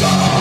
Yeah.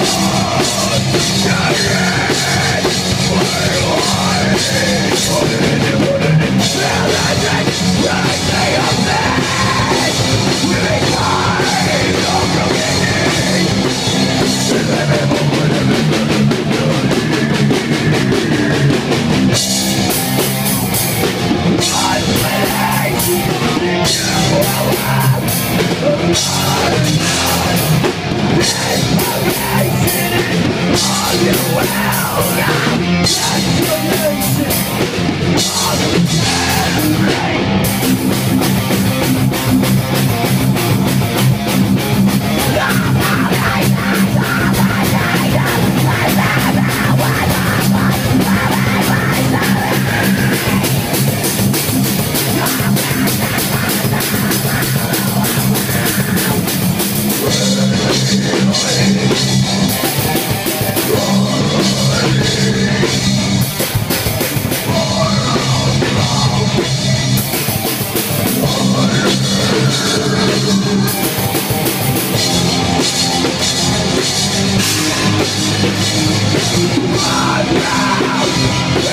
Thank. Olha!